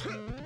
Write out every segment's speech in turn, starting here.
Huh!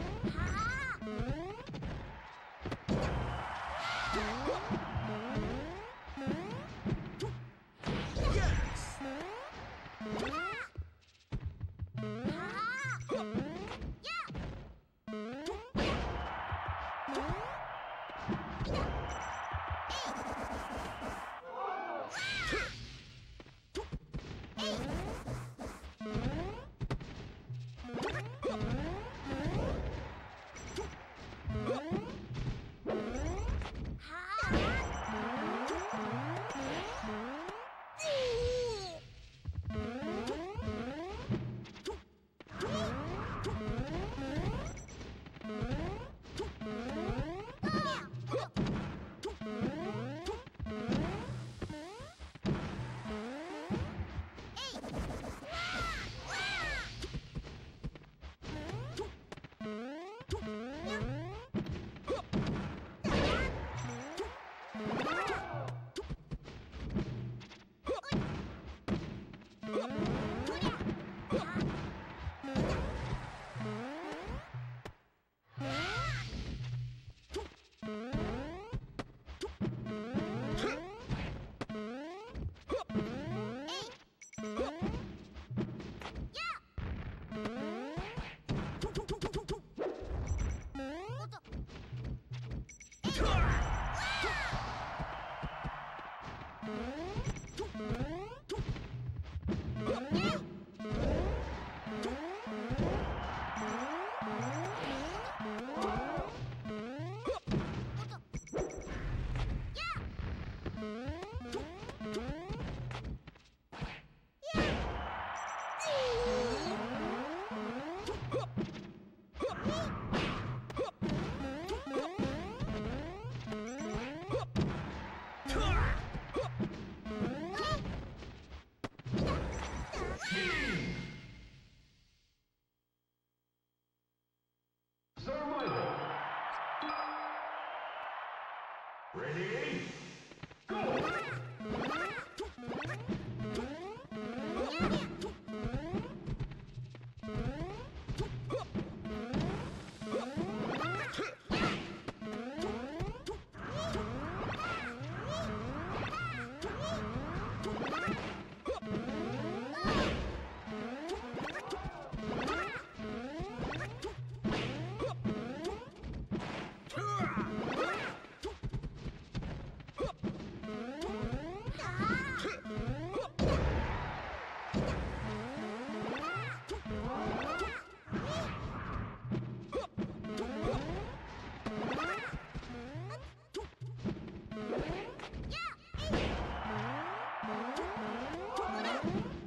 Yeah.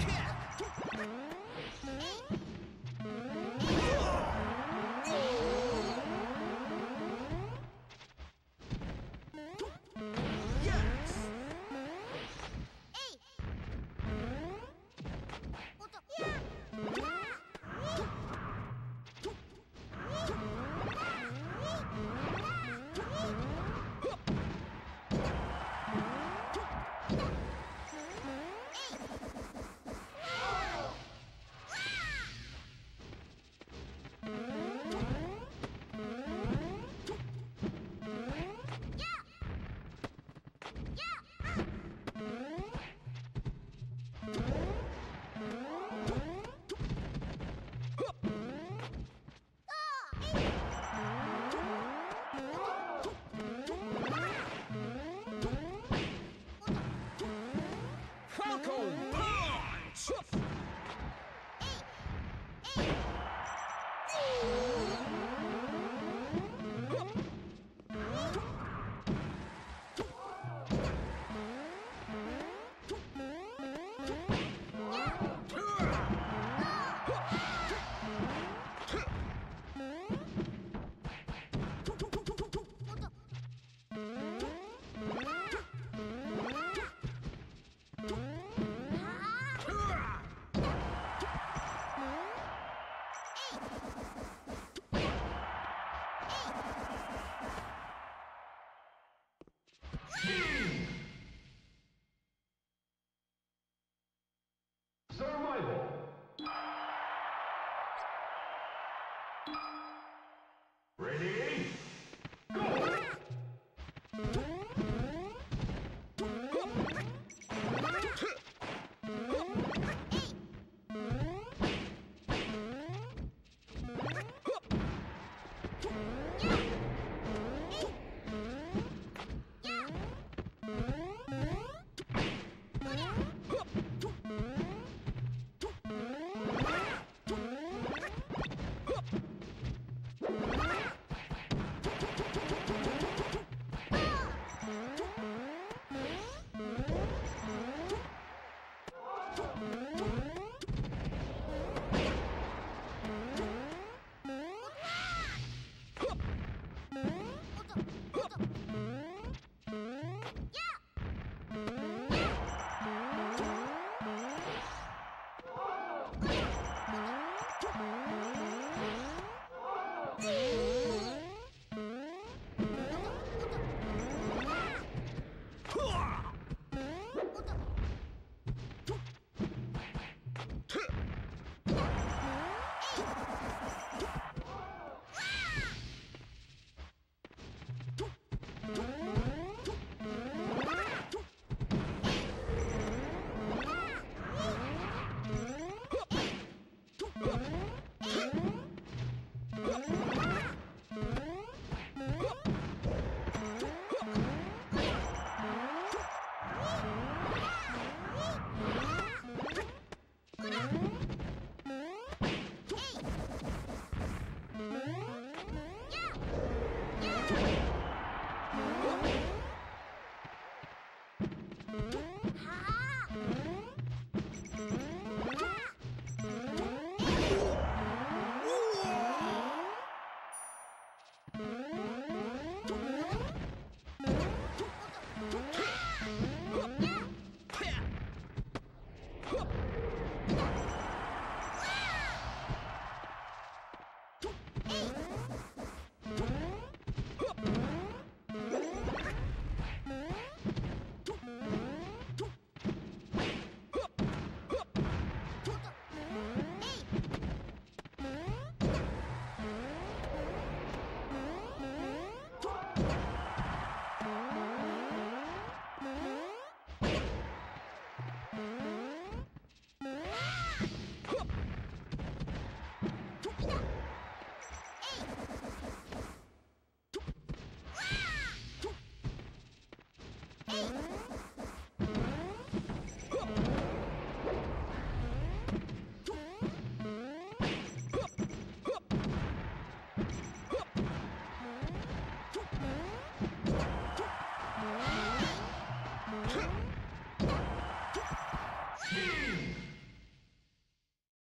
Yeah. Combs. いっぱい!